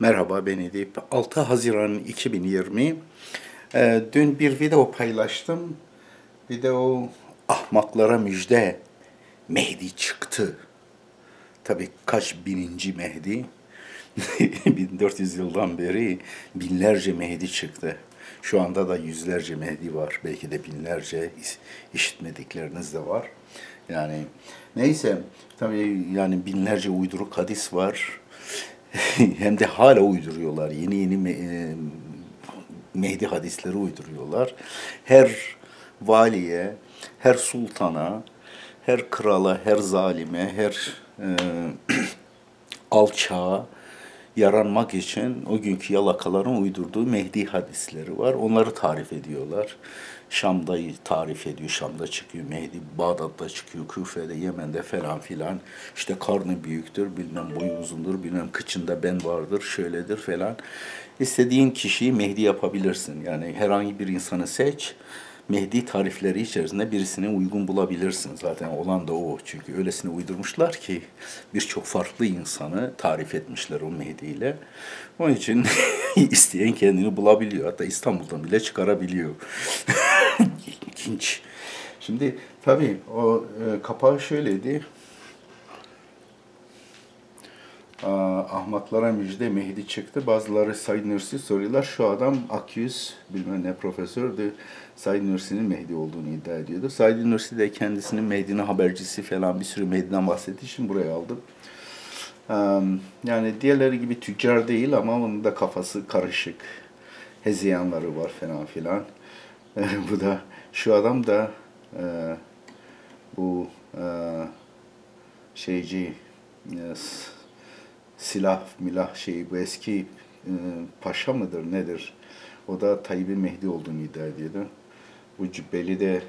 Merhaba ben Edip. 6 Haziran 2020. Ee, dün bir video paylaştım. Video ahmaklara müjde. Mehdi çıktı. Tabii kaç bininci Mehdi? 1400 yıldan beri binlerce Mehdi çıktı. Şu anda da yüzlerce Mehdi var. Belki de binlerce işitmedikleriniz de var. Yani neyse tabii yani binlerce uyduruk hadis var. Hem de hala uyduruyorlar. Yeni yeni e, Mehdi hadisleri uyduruyorlar. Her valiye, her sultana, her krala, her zalime, her e, alçağa yaranmak için o günkü yalakaların uydurduğu Mehdi hadisleri var. Onları tarif ediyorlar. Şam'da tarif ediyor. Şam'da çıkıyor Mehdi, Bağdat'ta çıkıyor, Küfe'de, Yemen'de falan filan. İşte karnı büyüktür, bilmem boyu uzundur, bilmem kıçında ben vardır, şöyledir falan. İstediğin kişiyi Mehdi yapabilirsin. Yani herhangi bir insanı seç. Mehdi tarifleri içerisinde birisine uygun bulabilirsin. Zaten olan da o. Çünkü öylesine uydurmuşlar ki birçok farklı insanı tarif etmişler o Mehdi ile. Onun için isteyen kendini bulabiliyor. Hatta İstanbul'dan bile çıkarabiliyor. İlginç. Şimdi tabii o e, kapağı şöyleydi. Ahmaklara müjde Mehdi çıktı. Bazıları Said Nursi soruyorlar. Şu adam Akyüz bilmem ne profesördü. Said Nursi'nin Mehdi olduğunu iddia ediyordu. Said Nursi de kendisinin Mehdi'nin habercisi falan bir sürü Mehdi'den bahsettiği için buraya aldım. Yani diğerleri gibi tüccar değil ama onun da kafası karışık. Hezeyanları var falan filan. bu da şu adam da e, bu e, şeyci yes, silah milah şeyi bu eski e, paşa mıdır nedir? O da Tayyip'in Mehdi olduğunu iddia ediyordu. Bu cübbeli de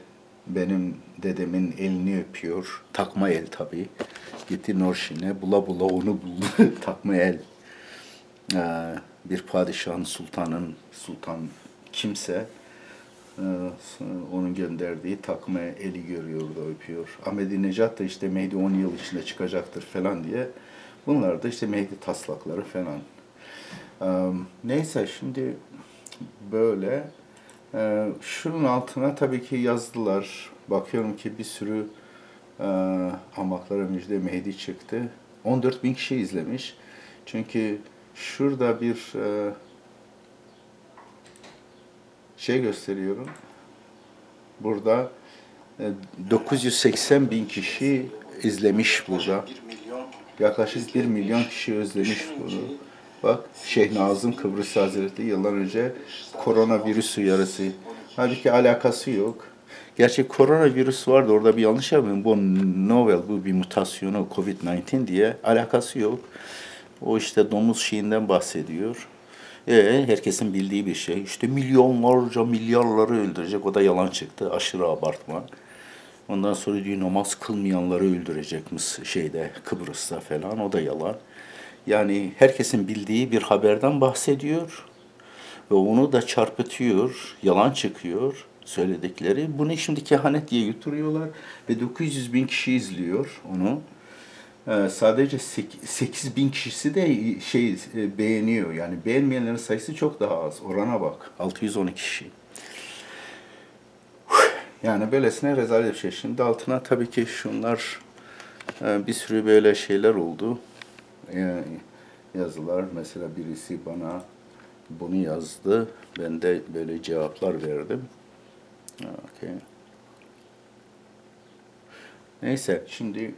benim dedemin elini öpüyor. Takma el tabii. Gitti Norşin'e bula bula onu buldu. Takma el. Ee, bir padişahın, sultanın, sultan kimse e, onun gönderdiği takma eli görüyor da öpüyor. Ahmedi Necat da işte Mehdi 10 yıl içinde çıkacaktır falan diye Bunlar da işte Mehdi taslakları falan. Neyse şimdi böyle. Şunun altına tabii ki yazdılar. Bakıyorum ki bir sürü hamaklara müjde Mehdi çıktı. 14 bin kişi izlemiş. Çünkü şurada bir şey gösteriyorum. Burada 980 bin kişi izlemiş burada. Yaklaşık 1 milyon kişi özlemiş bunu. Bak Şeyh Nazım Kıbrıs Hazretleri yıllar önce koronavirüs uyarısı. Halbuki alakası yok. Gerçi koronavirüs vardı orada bir yanlış yapıyorum. Bu novel, bu bir mutasyonu COVID-19 diye alakası yok. O işte domuz şeyinden bahsediyor. E, herkesin bildiği bir şey. İşte milyonlarca milyarları öldürecek. O da yalan çıktı. Aşırı abartma. Ondan sonra diyor namaz kılmayanları öldürecekmiş şeyde Kıbrıs'ta falan o da yalan. Yani herkesin bildiği bir haberden bahsediyor ve onu da çarpıtıyor, yalan çıkıyor söyledikleri. Bunu şimdi kehanet diye götürüyorlar ve 900 bin kişi izliyor onu. Ee, sadece 8 bin kişisi de şey e, beğeniyor. Yani beğenmeyenlerin sayısı çok daha az. Orana bak. 612 kişi. Yani böylesine rezalet bir şey. Şimdi altına tabii ki şunlar e, bir sürü böyle şeyler oldu. Yani yazılar. Mesela birisi bana bunu yazdı. Ben de böyle cevaplar verdim. Okay. Neyse şimdi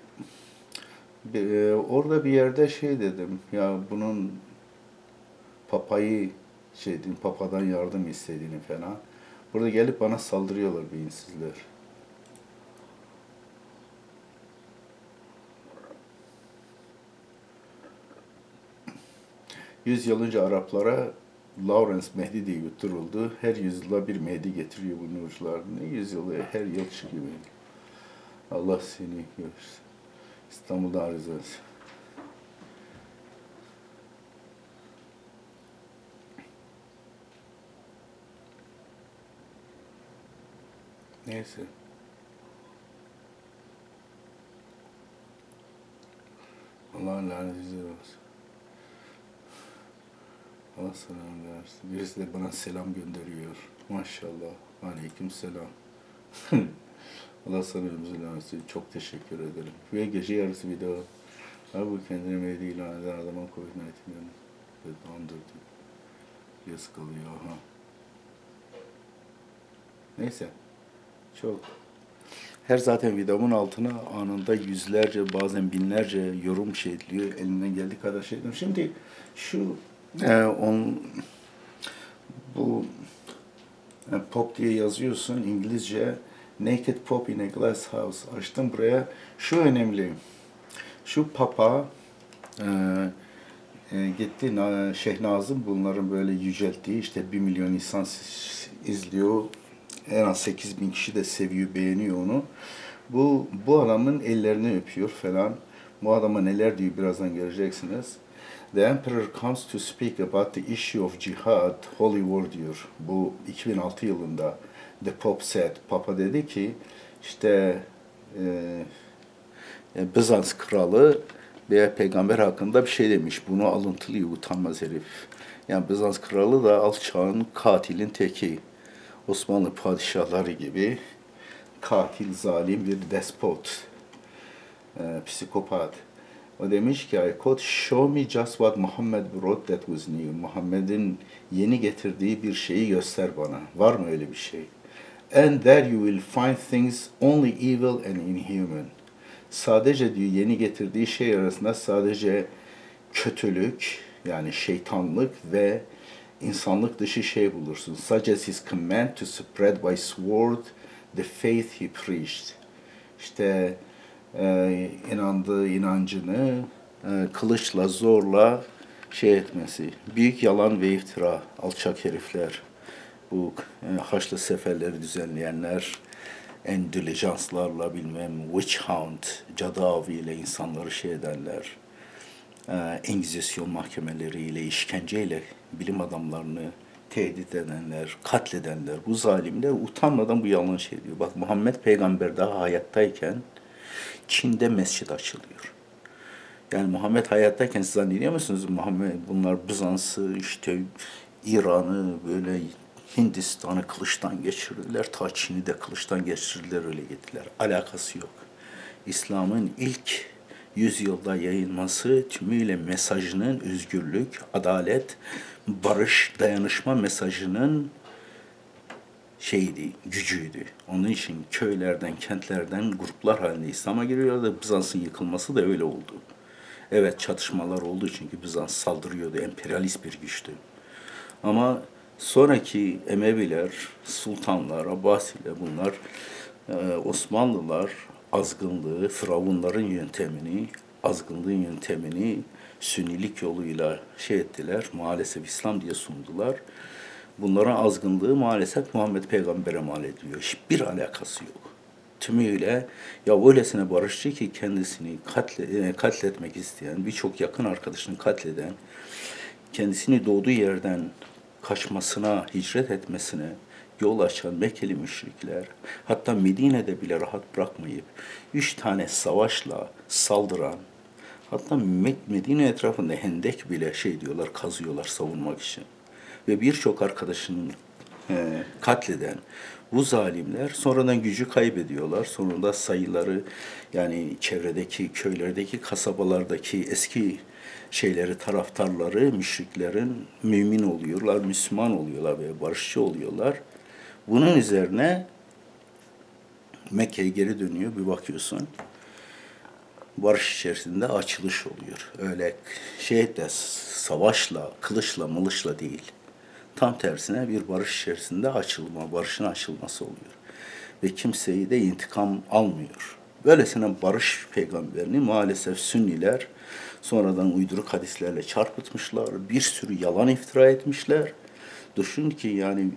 e, orada bir yerde şey dedim. Ya bunun papayı şey dedim, papadan yardım istediğini falan. Burada gelip bana saldırıyorlar beyinsizler. Yüz yıl önce Araplara Lawrence Mehdi diye yutturuldu. Her yüzyıla bir Mehdi getiriyor bu nurcular. Ne yüzyılı her yıl çıkıyor. Allah seni görsün. İstanbul'da arız Neyse. Allah'ın laneti olsun. Allah selam versin. Birisi de bana selam gönderiyor. Maşallah. Aleyküm selam. Allah sana ömrünü versin. Çok teşekkür ederim. Ve gece yarısı bir daha. Abi bu kendine meyde ilan eden adama Covid-19'den ve andırdı. Yazık oluyor ha. Neyse. Çok. Her zaten videomun altına anında yüzlerce bazen binlerce yorum şey ediliyor. Elinden geldiği kadar şey ediyorum. Şimdi şu e, on, bu e, pop diye yazıyorsun İngilizce Naked Pop in a Glass House. Açtım buraya. Şu önemli. Şu papa e, e, gitti Na- Şeyh Nazım bunların böyle yücelttiği işte bir milyon insan izliyor. En az 8 bin kişi de seviyor, beğeniyor onu. Bu, bu adamın ellerini öpüyor falan. Bu adama neler diyor birazdan göreceksiniz. The Emperor comes to speak about the issue of jihad, holy war diyor. Bu 2006 yılında The Pope said. Papa dedi ki işte e, e, Bizans kralı veya peygamber hakkında bir şey demiş. Bunu alıntılıyor utanmaz herif. Yani Bizans kralı da alçağın, katilin teki. Osmanlı padişahları gibi katil, zalim bir despot, e, psikopat. O demiş ki, I quote, show me just what Muhammad brought that was new. Muhammed'in yeni getirdiği bir şeyi göster bana. Var mı öyle bir şey? And there you will find things only evil and inhuman. Sadece diyor yeni getirdiği şey arasında sadece kötülük yani şeytanlık ve insanlık dışı şey bulursun. Such as his command to spread by sword the faith he preached. İşte e, inandığı inancını e, kılıçla zorla şey etmesi. Büyük yalan ve iftira, alçak herifler. Bu e, Haçlı seferleri düzenleyenler, endülijanslarla bilmem witch hunt, cadı avıyla insanları şey edenler, Engizisyon mahkemeleriyle, işkenceyle bilim adamlarını tehdit edenler, katledenler, bu zalimler utanmadan bu yalan şey diyor. Bak Muhammed peygamber daha hayattayken Çin'de mescid açılıyor. Yani Muhammed hayattayken siz zannediyor musunuz Muhammed bunlar Bizans'ı işte İran'ı böyle Hindistan'ı kılıçtan geçirdiler. Ta Çin'i de kılıçtan geçirdiler öyle gittiler. Alakası yok. İslam'ın ilk yüzyılda yayılması tümüyle mesajının özgürlük, adalet, barış, dayanışma mesajının şeydi, gücüydü. Onun için köylerden, kentlerden gruplar halinde İslam'a giriyorlardı. Bizans'ın yıkılması da öyle oldu. Evet çatışmalar oldu çünkü Bizans saldırıyordu, emperyalist bir güçtü. Ama sonraki Emeviler, Sultanlar, Abbasiler bunlar e, Osmanlılar azgınlığı, Firavunların yöntemini, azgınlığın yöntemini Sünnilik yoluyla şey ettiler, maalesef İslam diye sundular. Bunların azgınlığı maalesef Muhammed Peygamber'e mal ediyor. Hiçbir alakası yok. Tümüyle ya öylesine barışçı ki kendisini katle, e, katletmek isteyen, birçok yakın arkadaşını katleden, kendisini doğduğu yerden kaçmasına, hicret etmesine yol açan Mekkeli müşrikler, hatta Medine'de bile rahat bırakmayıp üç tane savaşla saldıran, hatta Medine etrafında hendek bile şey diyorlar, kazıyorlar savunmak için. Ve birçok arkadaşını e, katleden bu zalimler sonradan gücü kaybediyorlar. Sonunda sayıları yani çevredeki köylerdeki kasabalardaki eski şeyleri taraftarları müşriklerin mümin oluyorlar, Müslüman oluyorlar ve barışçı oluyorlar. Bunun üzerine Mekke'ye geri dönüyor bir bakıyorsun. Barış içerisinde açılış oluyor. Öyle şey de savaşla, kılıçla, mılışla değil. Tam tersine bir barış içerisinde açılma, barışın açılması oluyor. Ve kimseyi de intikam almıyor. Böylesine barış peygamberini maalesef Sünniler sonradan uyduruk hadislerle çarpıtmışlar. Bir sürü yalan iftira etmişler. Düşün ki yani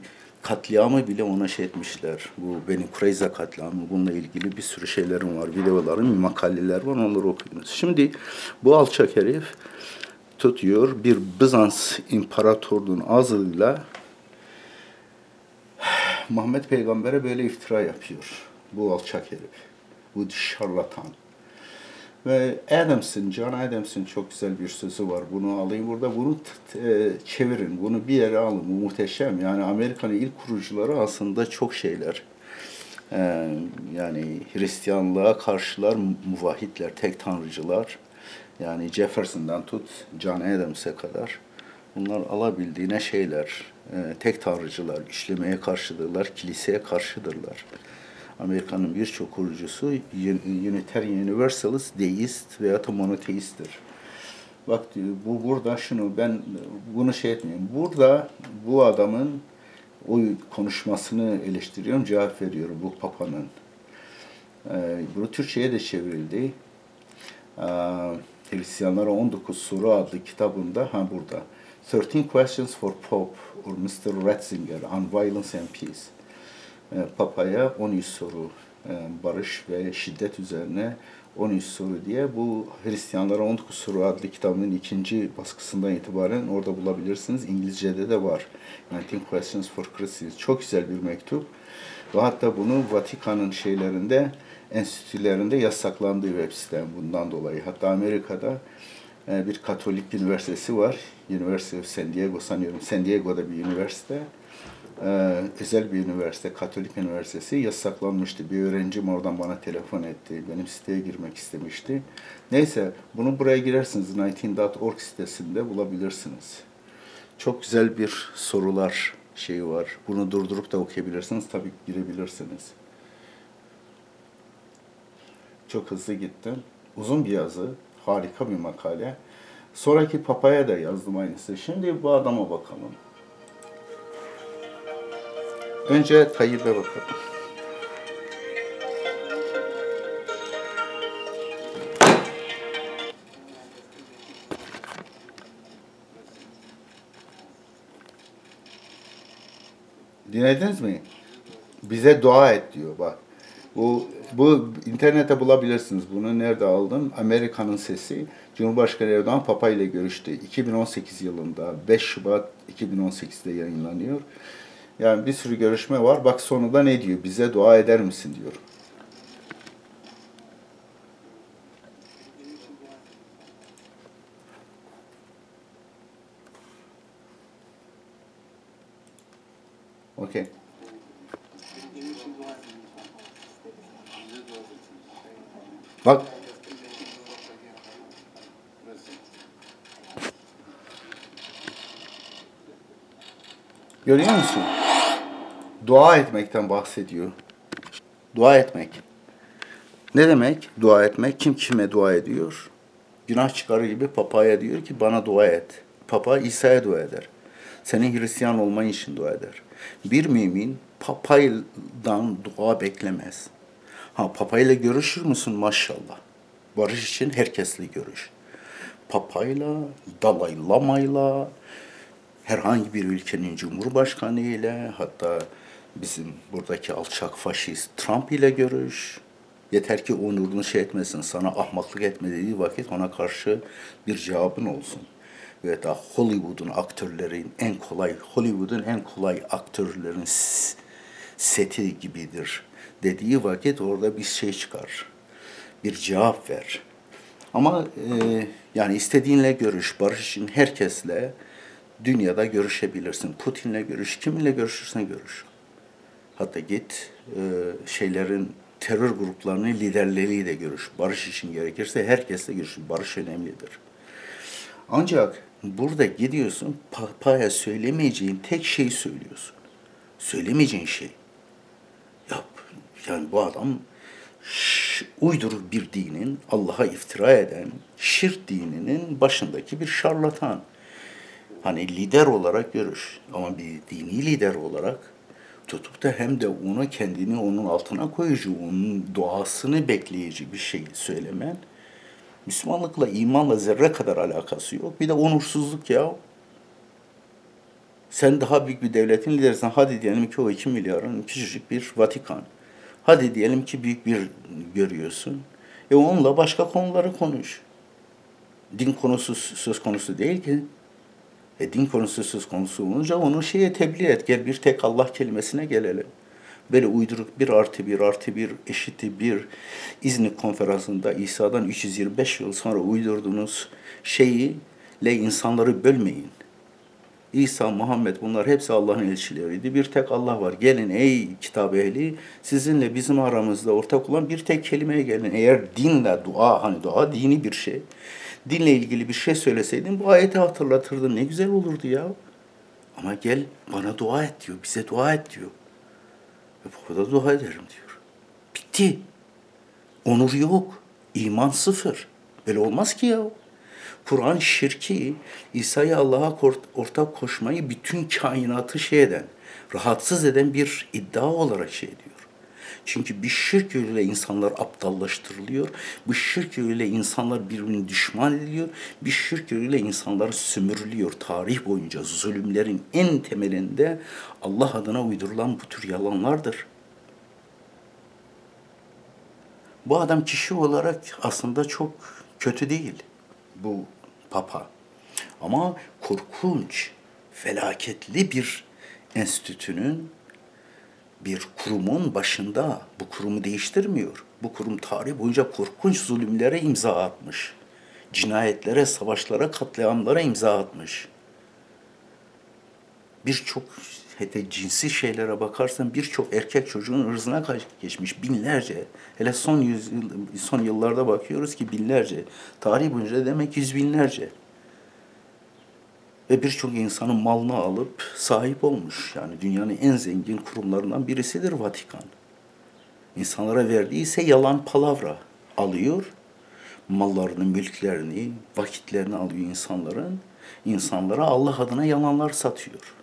katliamı bile ona şey etmişler. Bu Beni Kureyza katliamı bununla ilgili bir sürü şeylerim var, videolarım, makaleler var onları okuyunuz. Şimdi bu alçak herif tutuyor bir Bizans imparatorluğun ağzıyla Muhammed Peygamber'e böyle iftira yapıyor. Bu alçak herif. Bu şarlatan. Ve Adams'ın, John Adams'ın çok güzel bir sözü var. Bunu alayım burada, bunu e, çevirin, bunu bir yere alın. Bu muhteşem. Yani Amerika'nın ilk kurucuları aslında çok şeyler. E, yani Hristiyanlığa karşılar, muvahitler, tek tanrıcılar. Yani Jefferson'dan tut John Adams'e kadar. Bunlar alabildiğine şeyler, e, tek tanrıcılar, işlemeye karşıdırlar, kiliseye karşıdırlar. Amerika'nın birçok kurucusu Unitarian Universalist, deist veya da monoteisttir. Bak bu burada şunu ben bunu şey etmiyorum. Burada bu adamın o konuşmasını eleştiriyorum, cevap veriyorum bu papanın. Ee, bu Türkçe'ye de çevrildi. Ee, Hristiyanlara 19 Soru adlı kitabında, ha burada. 13 Questions for Pope or Mr. Ratzinger on Violence and Peace. E, Papa'ya 13 soru e, barış ve şiddet üzerine 13 soru diye bu Hristiyanlara 19 soru adlı kitabının ikinci baskısından itibaren orada bulabilirsiniz. İngilizce'de de var. 19 Questions for Christians. Çok güzel bir mektup. Ve hatta bunu Vatikan'ın şeylerinde, enstitülerinde yasaklandığı web sitem bundan dolayı. Hatta Amerika'da e, bir Katolik üniversitesi var. University of San Diego sanıyorum. San Diego'da bir üniversite e, özel bir üniversite, Katolik Üniversitesi yasaklanmıştı. Bir öğrencim oradan bana telefon etti. Benim siteye girmek istemişti. Neyse bunu buraya girersiniz. 19.org sitesinde bulabilirsiniz. Çok güzel bir sorular şeyi var. Bunu durdurup da okuyabilirsiniz. Tabii girebilirsiniz. Çok hızlı gittim. Uzun bir yazı. Harika bir makale. Sonraki papaya da yazdım aynısı. Şimdi bu adama bakalım. Önce Tayyip'e bakalım. Dinlediniz mi? Bize dua et diyor bak. Bu bu internette bulabilirsiniz. Bunu nerede aldım? Amerika'nın sesi. Cumhurbaşkanı Erdoğan Papa ile görüştü. 2018 yılında 5 Şubat 2018'de yayınlanıyor. Yani bir sürü görüşme var. Bak sonunda ne diyor? Bize dua eder misin diyor. Okey. Bak Görüyor musun? Dua etmekten bahsediyor. Dua etmek. Ne demek dua etmek? Kim kime dua ediyor? Günah çıkarır gibi papaya diyor ki bana dua et. Papa İsa'ya dua eder. Senin Hristiyan olman için dua eder. Bir mümin papaydan dua beklemez. Ha papayla görüşür müsün maşallah. Barış için herkesle görüş. Papayla, Dalai Lama'yla, herhangi bir ülkenin cumhurbaşkanı ile hatta bizim buradaki alçak faşist Trump ile görüş. Yeter ki onurunu şey etmesin, sana ahmaklık etme dediği vakit ona karşı bir cevabın olsun. Ve da Hollywood'un aktörlerin en kolay, Hollywood'un en kolay aktörlerin seti gibidir dediği vakit orada bir şey çıkar. Bir cevap ver. Ama e, yani istediğinle görüş, barış için herkesle dünyada görüşebilirsin. Putin'le görüş, kiminle görüşürsen görüş. Hatta git e, şeylerin terör gruplarının liderleriyle de görüş. Barış için gerekirse herkesle görüş. Barış önemlidir. Ancak burada gidiyorsun papaya söylemeyeceğin tek şey söylüyorsun. Söylemeyeceğin şey. Yap. Yani bu adam uydurur bir dinin, Allah'a iftira eden, şirk dininin başındaki bir şarlatan hani lider olarak görüş ama bir dini lider olarak tutup da hem de onu kendini onun altına koyucu, onun doğasını bekleyici bir şey söylemen Müslümanlıkla, imanla zerre kadar alakası yok. Bir de onursuzluk ya. Sen daha büyük bir devletin liderisin. Hadi diyelim ki o iki milyarın küçücük bir Vatikan. Hadi diyelim ki büyük bir görüyorsun. E onunla başka konuları konuş. Din konusu söz konusu değil ki. E din konusu söz konusu olunca onu şeye tebliğ et. Gel bir tek Allah kelimesine gelelim. Böyle uyduruk bir artı bir artı bir eşittir bir İznik konferansında İsa'dan 325 yıl sonra uydurduğunuz şeyi le insanları bölmeyin. İsa, Muhammed bunlar hepsi Allah'ın elçileriydi. Bir tek Allah var. Gelin ey kitap ehli sizinle bizim aramızda ortak olan bir tek kelimeye gelin. Eğer dinle dua hani dua dini bir şey. Dinle ilgili bir şey söyleseydin bu ayeti hatırlatırdın. Ne güzel olurdu ya. Ama gel bana dua et diyor. Bize dua et diyor. Ve bu da dua ederim diyor. Bitti. Onur yok. İman sıfır. Böyle olmaz ki ya. Kur'an şirki, İsa'yı Allah'a ortak koşmayı bütün kainatı şey eden, rahatsız eden bir iddia olarak şey diyor. Çünkü bir şirk yoluyla insanlar aptallaştırılıyor. Bu şirk yoluyla insanlar birbirine düşman ediliyor. Bir şirk yoluyla insanlar sömürülüyor. Tarih boyunca zulümlerin en temelinde Allah adına uydurulan bu tür yalanlardır. Bu adam kişi olarak aslında çok kötü değil. Bu papa. Ama korkunç, felaketli bir enstitünün, bir kurumun başında bu kurumu değiştirmiyor. Bu kurum tarih boyunca korkunç zulümlere imza atmış. Cinayetlere, savaşlara, katliamlara imza atmış. Birçok hele cinsi şeylere bakarsan birçok erkek çocuğun ırzına geçmiş binlerce. Hele son yüzyıl, son yıllarda bakıyoruz ki binlerce. Tarih boyunca demek yüz binlerce. Ve birçok insanın malını alıp sahip olmuş. Yani dünyanın en zengin kurumlarından birisidir Vatikan. İnsanlara verdiği ise yalan palavra alıyor. Mallarını, mülklerini, vakitlerini alıyor insanların. İnsanlara Allah adına yalanlar satıyor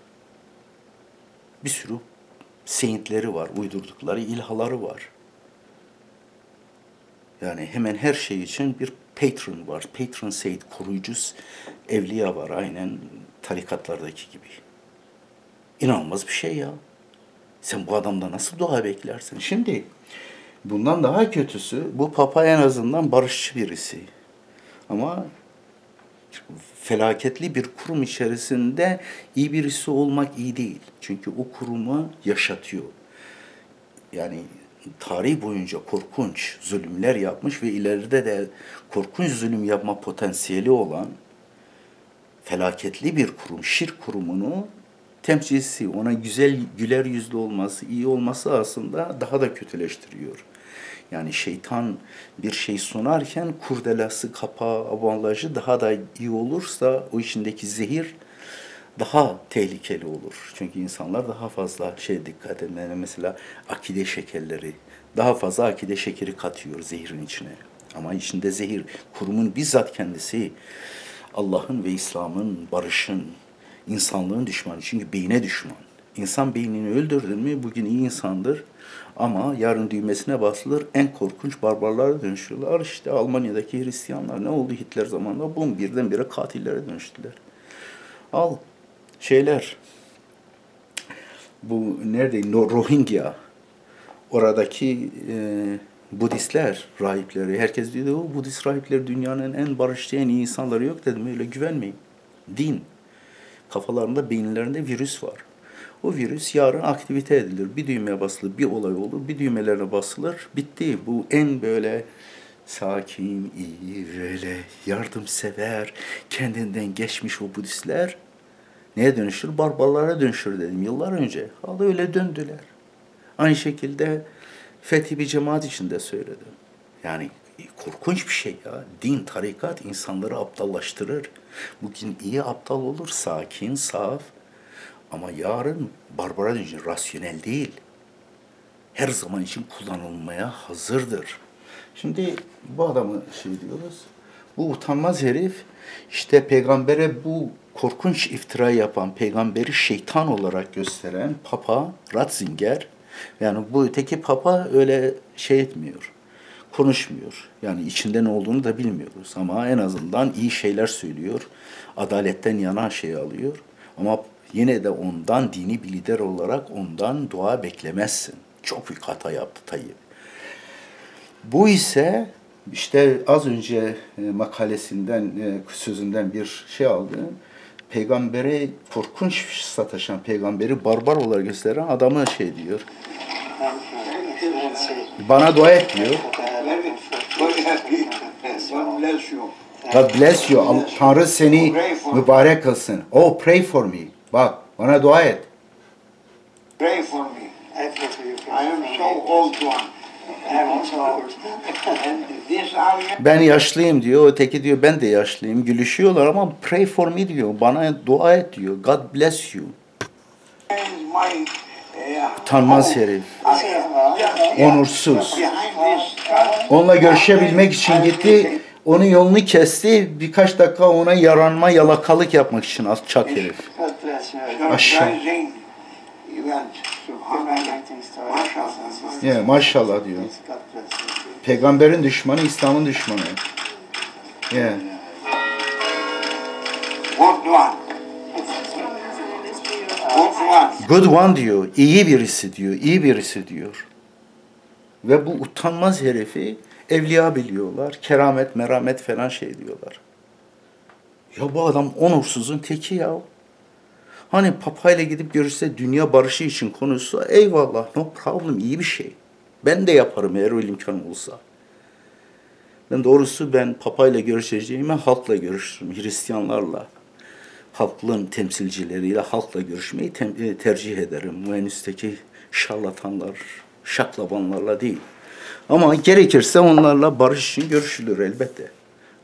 bir sürü seyitleri var, uydurdukları ilhaları var. Yani hemen her şey için bir patron var. Patron seyit, koruyucu evliya var. Aynen tarikatlardaki gibi. İnanılmaz bir şey ya. Sen bu adamda nasıl dua beklersin? Şimdi bundan daha kötüsü bu papa en azından barışçı birisi. Ama felaketli bir kurum içerisinde iyi birisi olmak iyi değil. Çünkü o kurumu yaşatıyor. Yani tarih boyunca korkunç zulümler yapmış ve ileride de korkunç zulüm yapma potansiyeli olan felaketli bir kurum, şirk kurumunu temsilcisi, ona güzel, güler yüzlü olması, iyi olması aslında daha da kötüleştiriyor. Yani şeytan bir şey sunarken kurdelası, kapağı, avantajı daha da iyi olursa o içindeki zehir daha tehlikeli olur. Çünkü insanlar daha fazla şey dikkat etmeli. Mesela akide şekerleri, daha fazla akide şekeri katıyor zehirin içine. Ama içinde zehir, kurumun bizzat kendisi Allah'ın ve İslam'ın, barışın, insanlığın düşmanı. Çünkü beyine düşman. İnsan beynini öldürdün mü bugün iyi insandır. Ama yarın düğmesine basılır en korkunç barbarlara dönüşüyorlar. İşte Almanya'daki Hristiyanlar ne oldu Hitler zamanında? Bum birdenbire katillere dönüştüler. Al şeyler bu nerede? Rohingya oradaki e, Budistler, rahipleri, herkes diyor o Budist rahipler dünyanın en barışçı, en iyi insanları yok dedim. Öyle güvenmeyin. Din. Kafalarında, beyinlerinde virüs var. O virüs yarın aktivite edilir. Bir düğmeye basılır, bir olay olur, bir düğmelerine basılır, bitti. Bu en böyle sakin, iyi, böyle yardımsever, kendinden geçmiş o Budistler neye dönüşür? Barbarlara dönüşür dedim yıllar önce. Allah öyle döndüler. Aynı şekilde Fethi bir cemaat içinde söyledim. Yani korkunç bir şey ya. Din, tarikat insanları aptallaştırır. Bugün iyi aptal olur, sakin, saf. Ama yarın barbara dönüşür, rasyonel değil. Her zaman için kullanılmaya hazırdır. Şimdi bu adamı şey diyoruz. Bu utanmaz herif işte peygambere bu korkunç iftira yapan, peygamberi şeytan olarak gösteren Papa Ratzinger yani bu öteki Papa öyle şey etmiyor, konuşmuyor. Yani içinde ne olduğunu da bilmiyoruz ama en azından iyi şeyler söylüyor. Adaletten yana şey alıyor. Ama yine de ondan dini bir lider olarak ondan dua beklemezsin. Çok büyük hata yaptı Tayyip. Bu ise işte az önce e, makalesinden, e, sözünden bir şey aldım. Peygambere korkunç sataşan peygamberi barbar olarak gösteren adamı şey diyor. Bana dua et diyor. God bless you. Tanrı seni mübarek kılsın. Oh pray for me. Bak bana dua et. Pray for me. I am so old one. Ben yaşlıyım diyor. Öteki diyor ben de yaşlıyım. Gülüşüyorlar ama pray for me diyor. Bana dua et diyor. God bless you. Tanmaz herif. Onursuz. Onunla görüşebilmek için gitti. Onun yolunu kesti. Birkaç dakika ona yaranma, yalakalık yapmak için alçak herif. Aşağı. Maşallah. Yeah, maşallah diyor. Peygamberin düşmanı, İslam'ın düşmanı. Yeah. Good one. Good one diyor. iyi birisi diyor. iyi birisi diyor. Ve bu utanmaz herifi evliya biliyorlar. Keramet, meramet falan şey diyorlar. Ya bu adam onursuzun teki ya. Hani papayla gidip görüşse dünya barışı için konuşsa eyvallah no problem iyi bir şey. Ben de yaparım eğer öyle imkan olsa. Ben doğrusu ben papayla görüşeceğime halkla görüşürüm. Hristiyanlarla halkın temsilcileriyle halkla görüşmeyi tem- e, tercih ederim. Mühendisteki şarlatanlar, şaklabanlarla değil. Ama gerekirse onlarla barış için görüşülür elbette.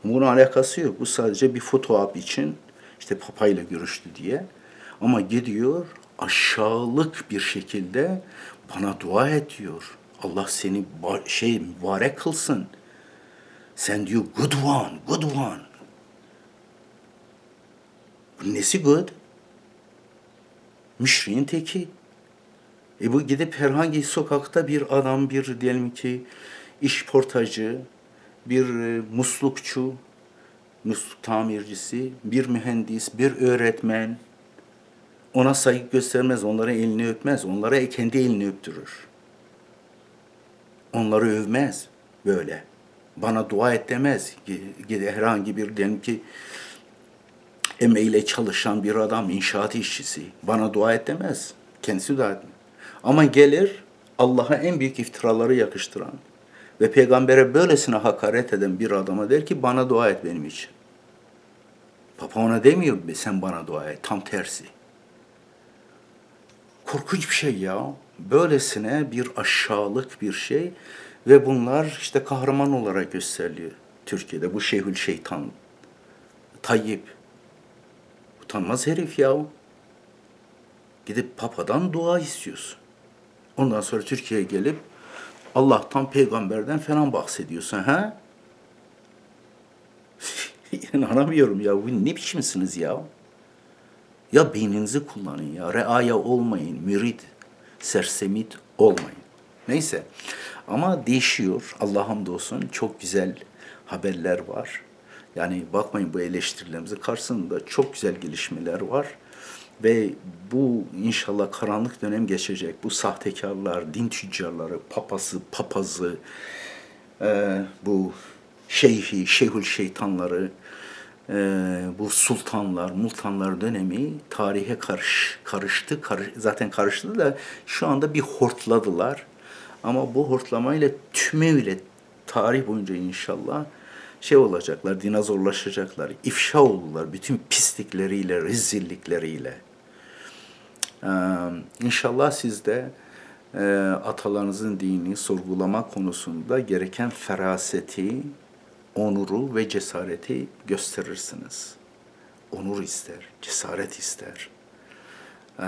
Bunun alakası yok. Bu sadece bir foto op için işte papayla görüştü diye. Ama gidiyor aşağılık bir şekilde bana dua et diyor. Allah seni şey mübarek kılsın. Sen diyor good one, good one. Nesi good? Müşriğin teki. E bu gidip herhangi sokakta bir adam, bir diyelim ki iş portacı, bir e, muslukçu, musluk tamircisi, bir mühendis, bir öğretmen ona saygı göstermez, onlara elini öpmez, onlara kendi elini öptürür. Onları övmez böyle. Bana dua et demez. Herhangi bir diyelim ki emeğiyle çalışan bir adam, inşaat işçisi bana dua et demez. Kendisi dua etmez. Ama gelir Allah'a en büyük iftiraları yakıştıran ve peygambere böylesine hakaret eden bir adama der ki bana dua et benim için. Papa ona demiyor sen bana dua et. Tam tersi. Korkunç bir şey ya. Böylesine bir aşağılık bir şey ve bunlar işte kahraman olarak gösteriliyor Türkiye'de. Bu Şeyhül Şeytan, Tayyip. Utanmaz herif ya. Gidip papadan dua istiyorsun. Ondan sonra Türkiye'ye gelip Allah'tan, peygamberden falan bahsediyorsun ha? İnanamıyorum ya. Bu ne biçimsiniz ya? Ya beyninizi kullanın ya. Reaya olmayın. Mürid, sersemit olmayın. Neyse. Ama değişiyor. Allah hamdolsun çok güzel haberler var. Yani bakmayın bu eleştirilerimize karşısında çok güzel gelişmeler var. Ve bu inşallah karanlık dönem geçecek. Bu sahtekarlar, din tüccarları, papası, papazı, e, bu şeyhi, şeyhül şeytanları, e, bu sultanlar, multanlar dönemi tarihe karış, karıştı. Karış, zaten karıştı da şu anda bir hortladılar. Ama bu hortlamayla tümüyle tarih boyunca inşallah şey olacaklar, dinozorlaşacaklar, ifşa oldular bütün pislikleriyle, rezillikleriyle. Ee, inşallah siz de e, atalarınızın dini sorgulama konusunda gereken feraseti, onuru ve cesareti gösterirsiniz. Onur ister, cesaret ister. Ee,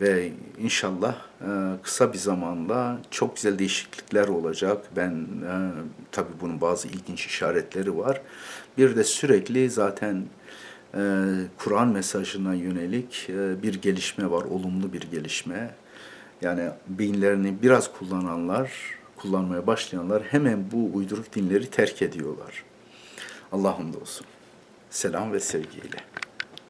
ve inşallah e, kısa bir zamanda çok güzel değişiklikler olacak. Ben e, tabii bunun bazı ilginç işaretleri var. Bir de sürekli zaten e, Kur'an mesajına yönelik e, bir gelişme var, olumlu bir gelişme. Yani beyinlerini biraz kullananlar, kullanmaya başlayanlar hemen bu uyduruk dinleri terk ediyorlar. Allah'ım da olsun. Selam ve sevgiyle.